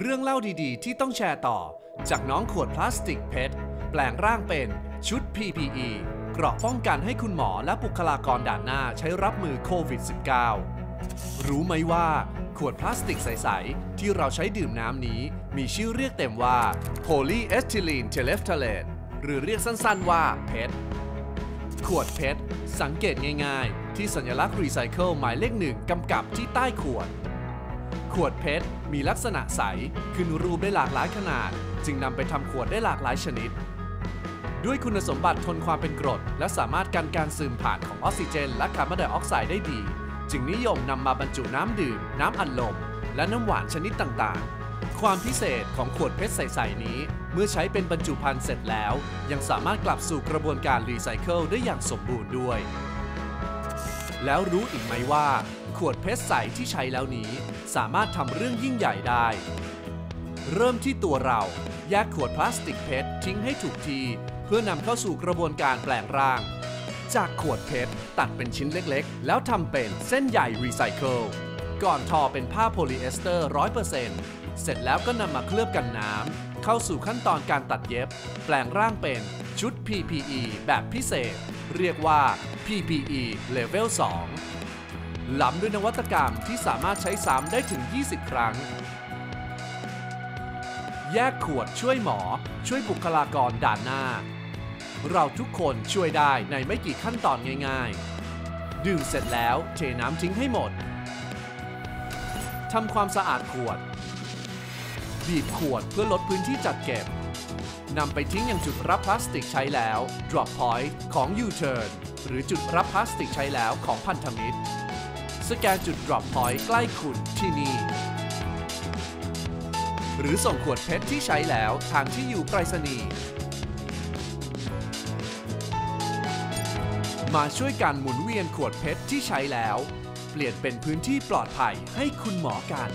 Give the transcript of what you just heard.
เรื่องเล่าดีๆ ที่ต้องแชร์ต่อ จากน้องขวดพลาสติกเพชรแปลงร่างเป็นชุด PPE เกราะป้องกันให้คุณหมอและบุคลากรด่านหน้าใช้รับมือโควิด -19 รู้ไหมว่า ขวดพลาสติกใส ๆ ที่เราใช้ดื่มน้ำนี้ มีชื่อเรียกเต็มว่า polyethylene terephthalate หรือเรียกสั้น ๆ ว่าเพชรขวดเพชรสังเกตง่าย ๆ ที่สัญลักษณ์รีไซเคิลหมายเลขหนึ่งกำกับที่ใต้ขวด ขวดเพชรมีลักษณะใส ขึ้นรูปได้หลากหลายขนาด จึงนำไปทำขวดได้หลากหลายชนิด ด้วยคุณสมบัติทนความเป็นกรด และสามารถกันการซึมผ่านของออกซิเจน และคาร์บอนไดออกไซด์ได้ดี จึงนิยมนำมาบรรจุน้ำดื่ม น้ำอัดลม และน้ำหวานชนิดต่างๆ ความพิเศษของขวดเพชรใสๆนี้ เมื่อใช้เป็นบรรจุภัณฑ์เสร็จแล้ว ยังสามารถกลับสู่กระบวนการรีไซเคิลได้อย่างสมบูรณ์ด้วย แล้วรู้อีกไหมว่า ขวด PET ใสที่ใช้แล้วนี้ สามารถทำเรื่องยิ่งใหญ่ได้ เริ่มที่ตัวเรา แยกขวดพลาสติก PET ทิ้งให้ถูกที เพื่อนำเข้าสู่กระบวนการแปลงร่าง จากขวด PET ตัดเป็นชิ้นเล็กๆ แล้วทำเป็นเส้นใหญ่รีไซเคิลก่อนทอเป็นผ้าโพลีเอสเตอร์ 100%เสร็จแล้วก็นำมาเคลือบกันน้ำเข้าสู่ขั้นตอนการตัดเย็บ แปลงร่างเป็นชุด PPE แบบพิเศษ เรียกว่า PPE Level 2 ล้ำด้วยนวัตกรรมที่สามารถใช้ซ้ำได้ถึง 20 ครั้ง แยกขวดช่วยหมอ ช่วยบุคลากรด่านหน้า เราทุกคนช่วยได้ในไม่กี่ขั้นตอนง่ายๆ ดื่มเสร็จแล้วเทน้ำทิ้งให้หมด ทำความสะอาดขวด บีบขวดเพื่อลดพื้นที่จัดเก็บนำไปทิ้งยังจุดรับพลาสติกใช้แล้ว drop point ของ U-turn หรือจุดรับพลาสติกใช้แล้วของพันธมิตร สแกนจุด drop point ใกล้คุณที่นี่ หรือส่งขวดเพชรที่ใช้แล้วทางที่อยู่ไปรษณีย์มาช่วยกันหมุนเวียนขวดเพชรที่ใช้แล้ว เปลี่ยนเป็นพื้นที่ปลอดภัยให้คุณหมอกัน